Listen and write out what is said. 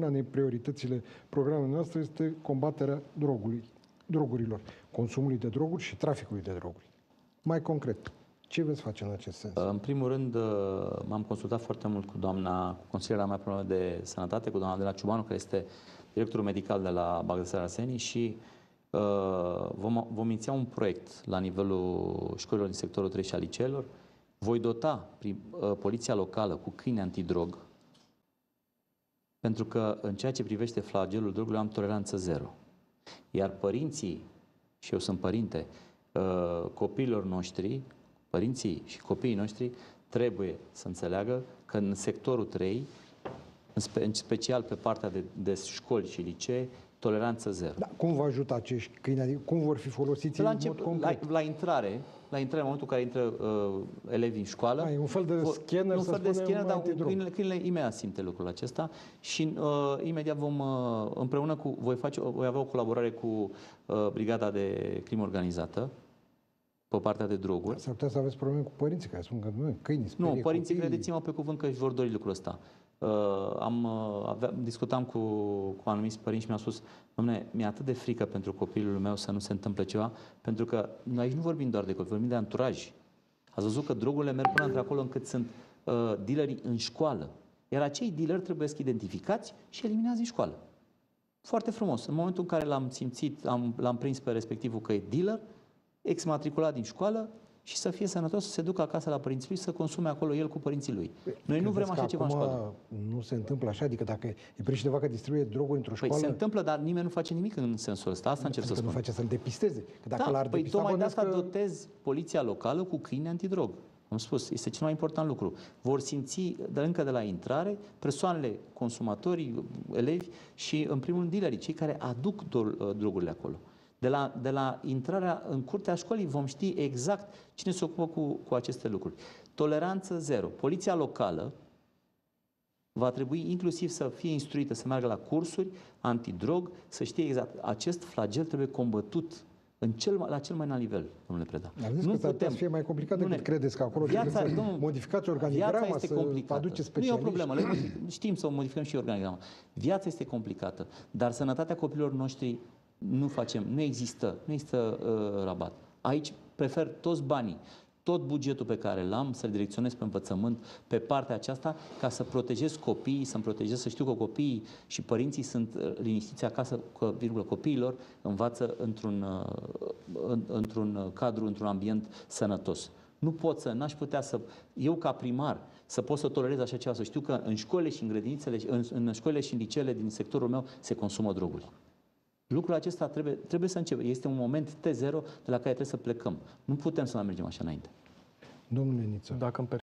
Una din prioritățile programului noastre este combaterea drogului, drogurilor, consumului de droguri și traficului de droguri. Mai concret, ce veți face în acest sens? În primul rând, m-am consultat foarte mult cu doamna, cu consiliera mea problemă de sănătate, cu doamna de la Ciubanu, care este directorul medical de la Bagdasar Arsenii și uh, vom, vom iniția un proiect la nivelul școlilor din sectorul 3 și al liceelor. Voi dota prin, uh, poliția locală cu câini antidrog, pentru că în ceea ce privește flagelul drogului am toleranță zero. Iar părinții, și eu sunt părinte, uh, copiilor noștri, părinții și copiii noștri trebuie să înțeleagă că în sectorul 3, în, spe, în special pe partea de, de școli și licee, toleranță zero. Da, cum vă ajută acești câini? Adică cum vor fi folosiți la, în încep, mod concret? la, la intrare, la intrare, în momentul în care intră uh, elevii în școală. Da, e un fel de scanner, un să fel de spunem, scanner, dar antidrog. câinele, câinele imediat simte lucrul acesta și uh, imediat vom, uh, împreună cu, voi, face, voi avea o colaborare cu uh, Brigada de Crimă Organizată, pe partea de droguri. S-ar putea să aveți probleme cu părinții care spun că nu, câinii sperie Nu, părinții, copiii. credeți-mă pe cuvânt că își vor dori lucrul ăsta. Uh, am, uh, avea, discutam cu, cu anumiți părinți și mi-au spus, domne, mi-e atât de frică pentru copilul meu să nu se întâmple ceva, pentru că noi aici nu vorbim doar de copii, vorbim de anturaj. Ați văzut că drogurile merg până într-acolo încât sunt uh, dealerii în școală. Iar acei dealeri trebuie să identificați și eliminați din școală. Foarte frumos. În momentul în care l-am simțit, am, l-am prins pe respectivul că e dealer, exmatriculat din școală și să fie sănătos, să se ducă acasă la părinții lui, să consume acolo el cu părinții lui. Noi nu vrem Credeți așa că ceva în acum școală. nu se întâmplă așa? Adică dacă e prins cineva că distribuie droguri într-o Păi școală, se întâmplă, dar nimeni nu face nimic în sensul ăsta. Asta încerc să adică nu spun. face să-l depisteze. Că dacă Da, l-ar păi depista, tocmai de bănuiesc asta că... dotez poliția locală cu câini antidrog. Am spus, este cel mai important lucru. Vor simți de încă de la intrare persoanele, consumatorii, elevi și, în primul rând, dealerii, cei care aduc dor- drogurile acolo. De la, de la intrarea în curtea școlii vom ști exact cine se ocupă cu, cu aceste lucruri. Toleranță zero. Poliția locală va trebui inclusiv să fie instruită să meargă la cursuri antidrog, să știe exact acest flagel trebuie combătut în cel, mai- la cel mai înalt nivel, domnule Preda. Dar vedeți că s-ar putea să fie mai complicat Nu decât ne- credeți că acolo Viața, trebuie să domnul, modificați Viața organigrama, este să complicată. aduceți Nu e o specialiști. problemă, le modific- știm să o modificăm și organigrama. Viața este complicată, dar sănătatea copilor noștri nu facem, nu există, nu există uh, rabat. Aici prefer toți banii, tot bugetul pe care l-am să-l direcționez pe învățământ, pe partea aceasta, ca să protejez copiii, să-mi protejez, să știu că copiii și părinții sunt uh, liniștiți acasă, că, virgulă, copiilor învață într-un, uh, în, într-un uh, cadru, într-un ambient sănătos. Nu pot să, n-aș putea să, eu ca primar, să pot să tolerez așa ceva, să știu că în școlile și în grădinițele, în, în școlile și în liceele din sectorul meu se consumă droguri. Lucrul acesta trebuie, trebuie să începe. Este un moment T0 de la care trebuie să plecăm. Nu putem să mai mergem așa înainte. Domnule Niță, Dacă îmi